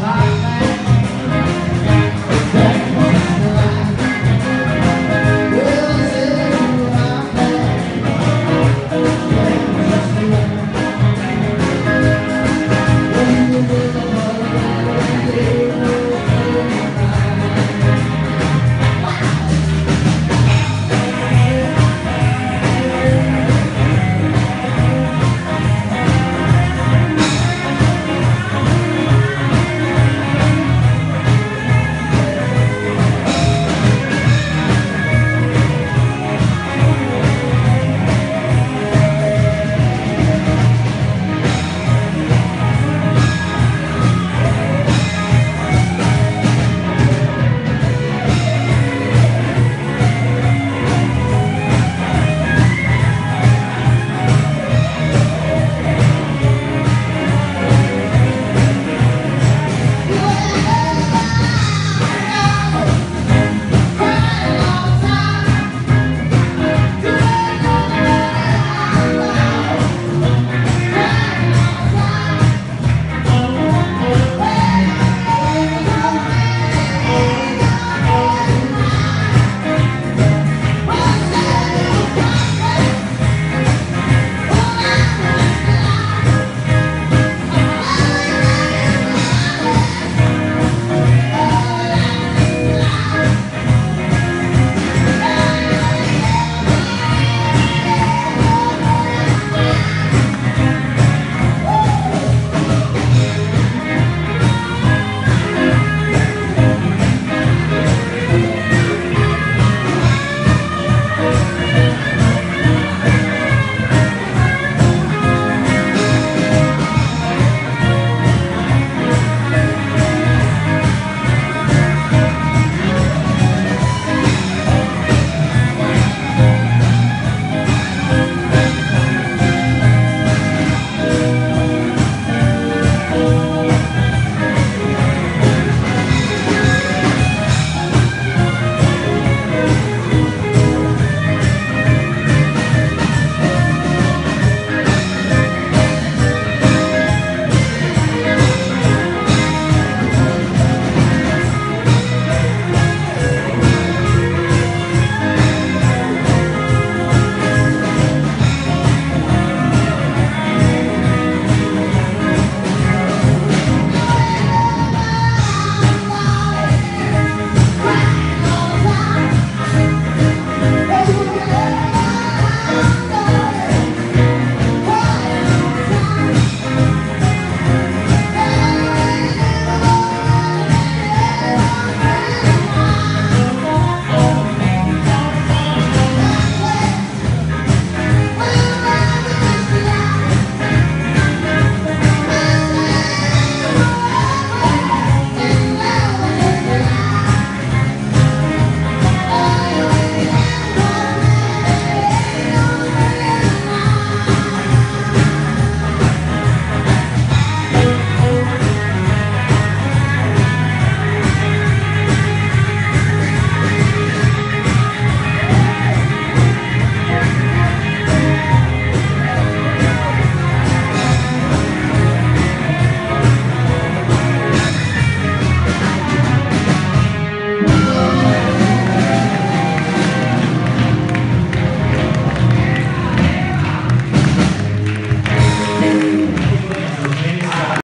Life